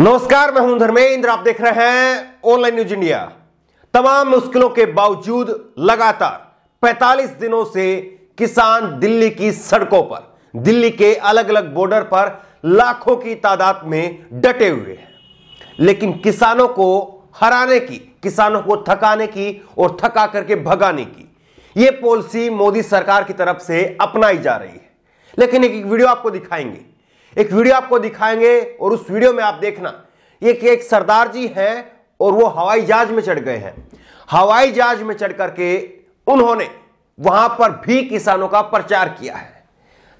नमस्कार, मैं हूँ धर्मेंद्र। आप देख रहे हैं ऑनलाइन न्यूज़ इंडिया तमाम मुश्किलों के बावजूद लगातार 45 दिनों से किसान दिल्ली की सड़कों पर, दिल्ली के अलग अलग बॉर्डर पर लाखों की तादाद में डटे हुए हैं। लेकिन किसानों को हराने की, किसानों को थकाने की और थका करके भगाने की यह पॉलिसी मोदी सरकार की तरफ़ से अपनाई जा रही है। लेकिन एक वीडियो आपको दिखाएँगे। एक वीडियो आपको दिखाएँगे और उस वीडियो में आप देखना। एक एक सरदार जी हैं और वो हवाई जहाज़ में चढ़ गए हैं। हवाई जहाज़ में चढ़ करके उन्होंने वहाँ पर भी किसानों का प्रचार किया है।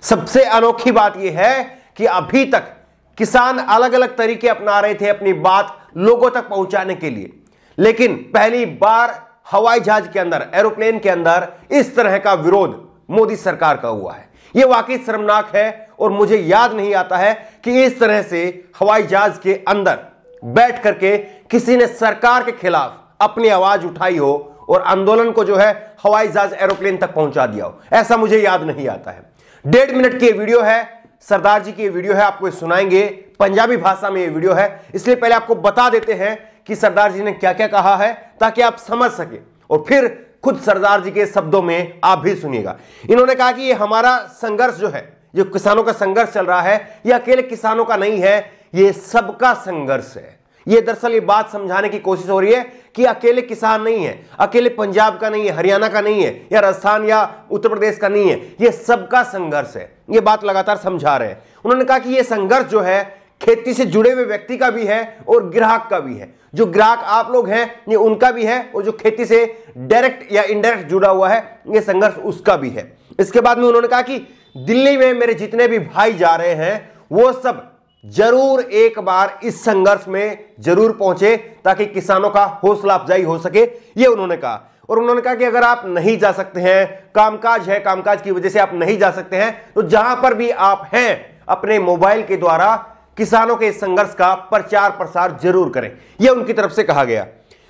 सबसे अनोखी बात यह है कि अभी तक किसान अलग अलग तरीके अपना रहे थे अपनी बात लोगों तक पहुँचाने के लिए। लेकिन पहली बार हवाई जहाज़ के अंदर, एरोप्लेन के अंदर इस तरह का विरोध मोदी सरकार का हुआ है। यह वाकई शर्मनाक है और मुझे याद नहीं आता है कि इस तरह से हवाई जहाज़ के अंदर बैठ करके किसी ने सरकार के खिलाफ अपनी आवाज़ उठाई हो और आंदोलन को जो है हवाई जहाज़ एरोप्लेन तक पहुँचा दिया हो। ऐसा मुझे याद नहीं आता है। डेढ़ मिनट की वीडियो है। सरदार जी की वीडियो है। आपको सुनाएँगे? पंजाबी भाषा में ये वीडियो है। इसलिए पहले आपको बता देते हैं कि सरदार जी ने क्या क्या कहा है ताकि आप समझ सके और फिर खुद सरदार जी के शब्दों में आप भी सुनिएगा। इन्होंने कहा कि ये हमारा संघर्ष जो है जो किसानों का संघर्ष चल रहा है, ये अकेले किसानों का नहीं है, ये सबका संघर्ष है। ये दरअसल ये बात समझाने की कोशिश हो रही है कि अकेले किसान नहीं है, अकेले पंजाब का नहीं है, हरियाणा का नहीं है, या राजस्थान या उत्तर प्रदेश का नहीं है, ये सबका संघर्ष है। ये बात लगातार समझा रहे हैं। उन्होंने कहा कि ये संघर्ष जो है, खेती से जुड़े हुए व्यक्ति का भी है और ग्राहक का भी है। जो ग्राहक आप लोग हैं, ये उनका भी है और जो खेती से डायरेक्ट या इनडायरेक्ट जुड़ा हुआ है, ये संघर्ष उसका भी है। इसके बाद में उन्होंने कहा कि दिल्ली में मेरे जितने भी भाई जा रहे हैं, वो सब ज़रूर एक बार इस संघर्ष में ज़रूर पहुँचे ताकि किसानों का हौसला अफजाई हो सके, ये उन्होंने कहा। और उन्होंने कहा कि अगर आप नहीं जा सकते हैं, कामकाज है, कामकाज की वजह से आप नहीं जा सकते हैं तो जहाँ पर भी आप हैं, अपने मोबाइल के द्वारा किसानों के संघर्ष का प्रचार प्रसार ज़रूर करें यह उनकी तरफ़ से कहा गया।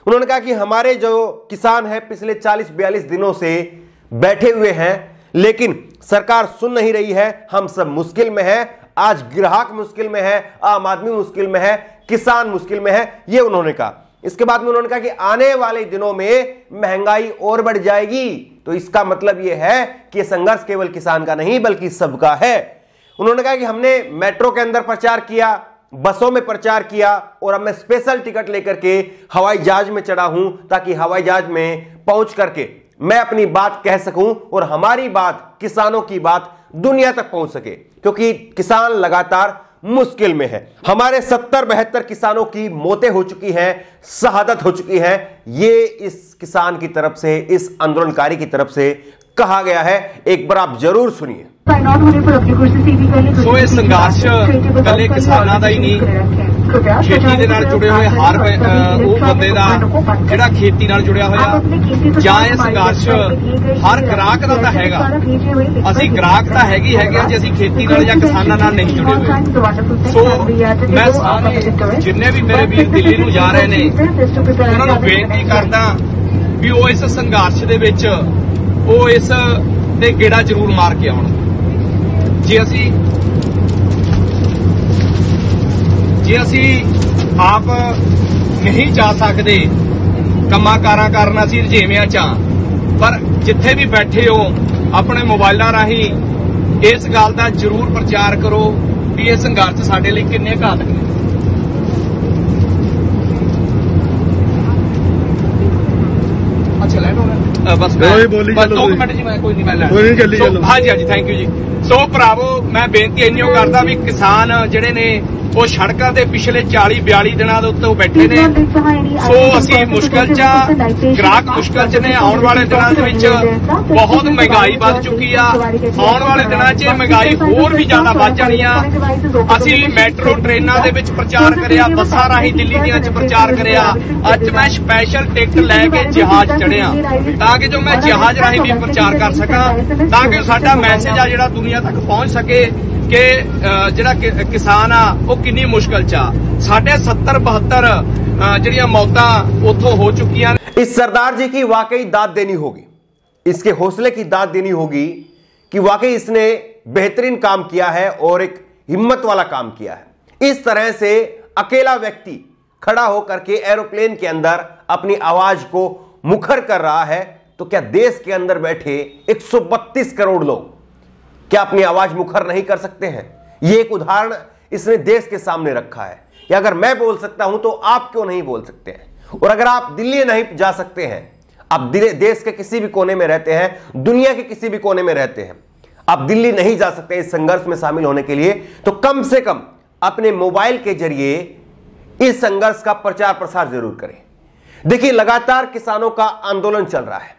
उन्होंने कहा कि हमारे जो किसान हैं, पिछले 40-42 दिनों से बैठे हुए हैं लेकिन सरकार सुन नहीं रही है, हम सब मुश्किल में है, आज ग्राहक मुश्किल में है, आम आदमी मुश्किल में है, किसान मुश्किल में है यह उन्होंने कहा। इसके बाद में उन्होंने कहा कि आने वाले दिनों में महँगाई और बढ़ जाएगी। तो इसका मतलब यह है कि संघर्ष केवल किसान का नहीं, बल्कि सबका है। उन्होंने कहा कि हमने मेट्रो के अंदर प्रचार किया, बसों में प्रचार किया, और अब मैं स्पेशल टिकट लेकर के हवाई जहाज़ में चढ़ा हूँ, ताकि हवाई जहाज़ में पहुँच करके मैं अपनी बात कह सकूँ और हमारी बात किसानों की बात दुनिया तक पहुँच सके क्योंकि किसान लगातार मुश्किल में है। हमारे सत्तर बहत्तर किसानों की मौतें हो चुकी हैं शहादत हो चुकी है। ये इस किसान की तरफ़ से इस आंदोलनकारी की तरफ़ से कहा गया है। एक बार आप ज़रूर सुनिए। तो संघर्ष कले किसान का ही नहीं। ਖੇਤੀ ਦੇ ਨਾਲ ਜੁੜੇ ਹੋਏ ਹਰ ਉਹ ਬੰਦੇ ਦਾ ਜਿਹੜਾ ਖੇਤੀ ਨਾਲ ਜੁੜਿਆ ਹੋਇਆ ਜਾਂ ਇਹ ਸੰਘਰਸ਼ ਹਰ ਗ੍ਰਾਹਕ ਦਾ ਤਾਂ ਹੈਗਾ। ਅਸੀਂ ਗ੍ਰਾਹਕ ਤਾਂ ਹੈਗੀ ਹੈਗੇ ਜੇ ਅਸੀਂ ਖੇਤੀ ਨਾਲ ਜਾਂ ਕਿਸਾਨਾਂ ਨਾਲ ਨਹੀਂ ਜੁੜੇ ਹੋਏ। ਸੋ ਮੈਂ ਸਾਰੇ ਜਿੰਨੇ ਵੀ ਮੇਰੇ ਵੀਰ ਦਿੱਲੀ ਨੂੰ ਜਾ ਰਹੇ ਨੇ ਉਹਨਾਂ ਨੂੰ ਬੇਨਤੀ ਕਰਦਾ ਵੀ ਉਹ ਇਸ ਸੰਘਰਸ਼ ਦੇ ਵਿੱਚ ਉਹ ਇਸ ਤੇ ਗੇੜਾ ਜ਼ਰੂਰ ਮਾਰ ਕੇ ਆਉਣ। ਜੇ ਅਸੀਂ ਜੇ ਅਸੀਂ ਆਪ ਨਹੀਂ ਜਾ ਸਕਦੇ ਕੰਮਾਂ ਕਾਰਾਂ ਕਰਨ ਅਸੀਂ ਰਜੇਵਿਆਂ ਚ। ਪਰ ਜਿੱਥੇ ਵੀ ਬੈਠੇ ਹੋ ਆਪਣੇ ਮੋਬਾਈਲਾਂ ਰਾਹੀਂ ਇਸ ਗੱਲ ਦਾ ਜ਼ਰੂਰ ਪ੍ਰਚਾਰ ਕਰੋ ਵੀ ਇਹ ਸੰਘਰਸ਼ ਸਾਡੇ ਲਈ ਕਿੰਨੇ ਘਾਤਕ ਨੇ ਬਸ ਮੈਂ ਕੋਈ ਬੋਲੀ ਬਸ ਚੱਲੋ ਦੋ ਕੁ ਤੁਸੀਂ। ਮਿੰਟ ਜੀ ਮੈਂ ਕੋਈ ਨਹੀਂ ਮੈਂ ਲੈ ਕੋਈ ਨਹੀਂ, ਚੱਲੀ ਚੱਲੋ। ਹਾਂਜੀ ਹਾਂਜੀ ਥੈਂਕ ਯੂ ਜੀ ਸੋ ਭਰਾਵੋ ਮੈਂ ਬੇਨਤੀ ਇੰਨੀਓ ਕਰਦਾ ਵੀ ਕਿਸਾਨ ਜਿਹੜੇ ਨੇ ਉਹ ਸੜਕਾਂ ਤੇ ਪਿਛਲੇ 40 42 ਦਿਨਾਂ ਦੇ ਉੱਤੇ ਉਹ ਬੈਠੇ ਨੇ। ਸੋ ਅਸੀਂ ਮੁਸ਼ਕਲ ਚ ਗ੍ਰਾਹਕ ਮੁਸ਼ਕਲ ਚ ਨੇ। ਆਉਣ ਵਾਲੇ ਦਿਨਾਂ ਦੇ ਵਿੱਚ ਬਹੁਤ ਮਹਿੰਗਾਈ ਵੱਧ ਚੁੱਕੀ ਆ। ਆਉਣ ਵਾਲੇ ਦਿਨਾਂ 'ਚ ਮਹਿੰਗਾਈ ਹੋਰ ਵੀ ਜ਼ਿਆਦਾ ਵੱਧ ਜਾਣੀ ਆ। ਅਸੀਂ ਮੈਟਰੋ ਟ੍ਰੇਨਾਂ ਦੇ ਵਿੱਚ ਪ੍ਰਚਾਰ ਕਰਿਆ, ਬੱਸਾਂ ਰਾਹੀਂ ਦਿੱਲੀ ਦੀਆਂ 'ਚ ਪ੍ਰਚਾਰ ਕਰਿਆ। ਅੱਜ ਮੈਂ ਸਪੈਸ਼ਲ ਟਿਕਟ ਲੈ ਕੇ ਜਹਾਜ਼ ਚੜਿਆ ਤਾਂ ਕਿ ਜੋ ਮੈਂ ਜਹਾਜ਼ ਰਾਹੀਂ ਵੀ ਪ੍ਰਚਾਰ ਕਰ ਸਕਾਂ, ਤਾਂ ਕਿ ਸਾਡਾ ਮੈਸੇਜ ਆ ਜਿਹੜਾ ਦੁਨੀਆ ਤੱਕ ਪਹੁੰਚ ਸਕੇ। ਕਿ ਅਹ, ਜਿਹੜਾ ਕਿ- ਕਿਸਾਨ ਆ ਉਹ ਕਿੰਨੀ ਮੁਸ਼ਕਲ 'ਚ ਆ ਸਾਡੇ 70 72 ਅਹ, ਜਿਹੜੀਆਂ ਮੌਤਾਂ ਉੱਥੋਂ ਹੋ ਚੁੱਕੀਆਂ ਨੇ इस सरदार जी की वाकई दाद देनी होगी इसके हौसले की दाद देनी होगी कि वाकई इसने बेहतरीन काम किया है और एक हिम्मत वाला काम किया है इस तरह से अकेला व्यक्ति खड़ा होकर के एरोप्लेन के अंदर अपनी आवाज को मुखर कर रहा है तो क्या देश के अंदर बैठे 132 करोड़ लोग क्या अपनी आवाज़ मुखर नहीं कर सकते हैं? यह एक उदाहरण इसने देश के सामने रखा है। या अगर मैं बोल सकता हूँ तो आप क्यों नहीं बोल सकते हैं? और अगर आप दिल्ली नहीं जा सकते हैं, आप देश के किसी भी कोने में रहते हैं, दुनिया के किसी भी कोने में रहते हैं, आप दिल्ली नहीं जा सकते इस संघर्ष में शामिल होने के लिए तो कम से कम अपने मोबाइल के ज़रिए इस संघर्ष का प्रचार प्रसार ज़रूर करें। देखिए, लगातार किसानों का आंदोलन चल रहा है।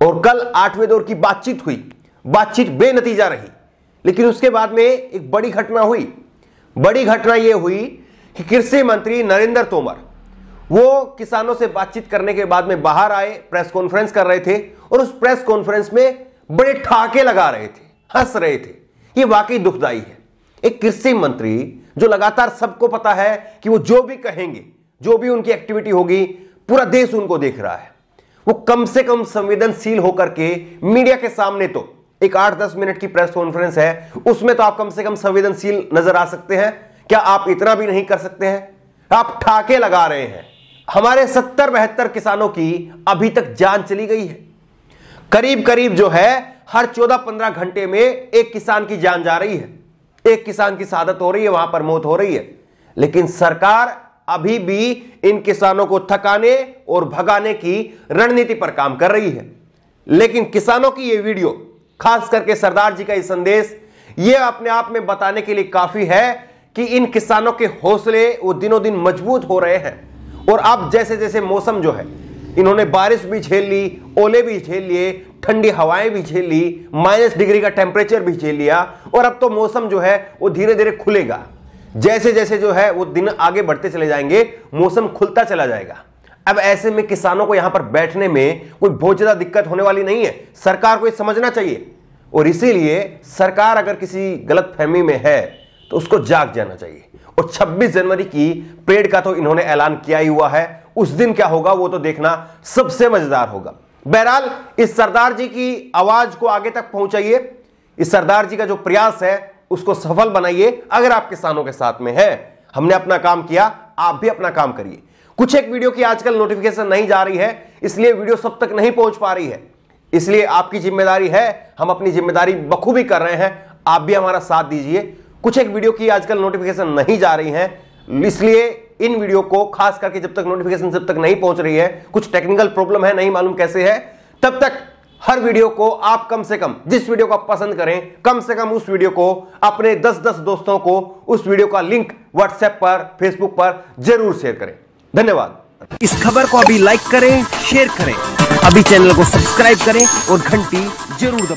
और कल आठवें दौर की बातचीत हुई। बातचीत बेनतीजा रही। लेकिन उसके बाद में एक बड़ी घटना हुई। बड़ी घटना यह हुई कि कृषि मंत्री नरेंद्र तोमर, वो किसानों से बातचीत करने के बाद में बाहर आए, प्रेस कॉन्फ्रेंस कर रहे थे और उस प्रेस कॉन्फ्रेंस में बड़े ठाके लगा रहे थे, हंस रहे थे। ये वाकई दुखदाई है। एक कृषि मंत्री जो लगातार सबको पता है कि वो जो भी कहेंगे, जो भी उनकी एक्टिविटी होगी, पूरा देश उनको देख रहा है। वो कम से कम संवेदनशील होकर के मीडिया के सामने तो एक आठ दस मिनट की प्रेस कॉन्फ्रेंस है, उसमें तो आप कम से कम संवेदनशील नज़र आ सकते हैं। क्या आप इतना भी नहीं कर सकते हैं? आप ठाके लगा रहे हैं। हमारे सत्तर बहत्तर किसानों की अभी तक जान चली गई है। करीब करीब जो है, हर चौदह पंद्रह घंटे में एक किसान की जान जा रही है। एक किसान की शहादत हो रही है, वहाँ पर मौत हो रही है। लेकिन सरकार अभी भी इन किसानों को थकाने और भगाने की रणनीति पर काम कर रही है। लेकिन किसानों की यह वीडियो खास करके सरदार जी का यह संदेश यह अपने आप में बताने के लिए काफ़ी है कि इन किसानों के हौसले वो दिनों दिन मज़बूत हो रहे हैं। और अब जैसे जैसे मौसम जो है, इन्होंने बारिश भी झेल ली, ओले भी झेल लिए, ठंडी हवाएँ भी झेल ली, माइनस डिग्री का टेम्परेचर भी झेल लिया, और अब तो मौसम जो है, वो धीरे धीरे खुलेगा। जैसे जैसे जो है, वो दिन आगे बढ़ते चले जाएँगे, मौसम खुलता चला जाएगा। अब ऐसे में किसानों को यहाँ पर बैठने में कोई बहुत ज़्यादा दिक्कत होने वाली नहीं है। सरकार को ये समझना चाहिए। और इसीलिए सरकार अगर किसी गलत फहमी में है तो उसको जाग जाना चाहिए। और 26 जनवरी की परेड का तो इन्होंने ऐलान किया ही हुआ है। उस दिन क्या होगा, वो तो देखना सबसे मज़ेदार होगा। बहरहाल, इस सरदार जी की आवाज़ को आगे तक पहुंचाइए। इस सरदार जी का जो प्रयास है, उसको सफल बनाइए। अगर आप किसानों के साथ में है, हमने अपना काम किया, आप भी अपना काम करिए। कुछ एक वीडियो की आजकल नोटिफिकेशन नहीं जा रही है, इसलिए वीडियो सब तक नहीं पहुँच पा रही है। इसलिए आपकी ज़िम्मेदारी है, हम अपनी ज़िम्मेदारी बखूबी कर रहे हैं, आप भी हमारा साथ दीजिए। कुछ एक वीडियो की आजकल नोटिफिकेशन नहीं जा रही है, इसलिए इन वीडियो को खास करके जब तक नोटिफिकेशन जब तक नहीं पहुँच रही है, कुछ टेक्निकल प्रॉब्लम है, नहीं मालूम कैसे है, तब तक हर वीडियो को आप कम से कम, जिस वीडियो को आप पसंद करें, कम से कम उस वीडियो को अपने 10-10 दोस्तों को उस वीडियो का लिंक व्हाट्सएप पर फेसबुक पर ज़रूर शेयर करें। धन्यवाद। इस खबर को अभी लाइक करें शेयर करें। अभी चैनल को सब्सक्राइब करें और घंटी ज़रूर दबाएँ।